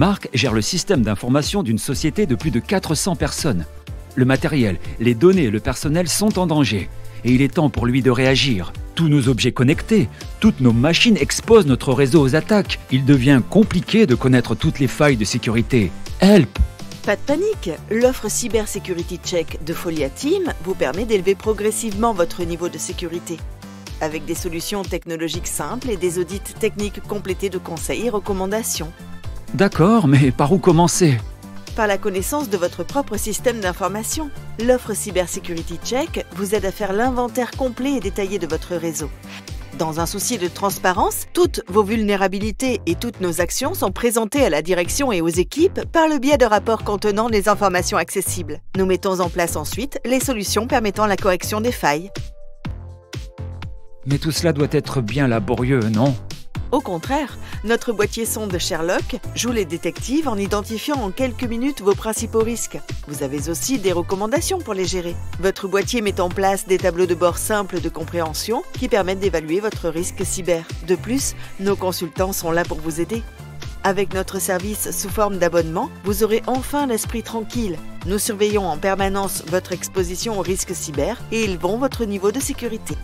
Marc gère le système d'information d'une société de plus de 400 personnes. Le matériel, les données et le personnel sont en danger. Et il est temps pour lui de réagir. Tous nos objets connectés, toutes nos machines exposent notre réseau aux attaques. Il devient compliqué de connaître toutes les failles de sécurité. Help Pas de panique, l'offre Cyber Security Check de Folia Team vous permet d'élever progressivement votre niveau de sécurité. Avec des solutions technologiques simples et des audits techniques complétés de conseils et recommandations. D'accord, mais par où commencer? Par la connaissance de votre propre système d'information. L'offre Cyber Security Check vous aide à faire l'inventaire complet et détaillé de votre réseau. Dans un souci de transparence, toutes vos vulnérabilités et toutes nos actions sont présentées à la direction et aux équipes par le biais de rapports contenant les informations accessibles. Nous mettons en place ensuite les solutions permettant la correction des failles. Mais tout cela doit être bien laborieux, non? Au contraire, notre boîtier sonde Sherlock joue les détectives en identifiant en quelques minutes vos principaux risques. Vous avez aussi des recommandations pour les gérer. Votre boîtier met en place des tableaux de bord simples de compréhension qui permettent d'évaluer votre risque cyber. De plus, nos consultants sont là pour vous aider. Avec notre service sous forme d'abonnement, vous aurez enfin l'esprit tranquille. Nous surveillons en permanence votre exposition aux risques cyber et élevons votre niveau de sécurité.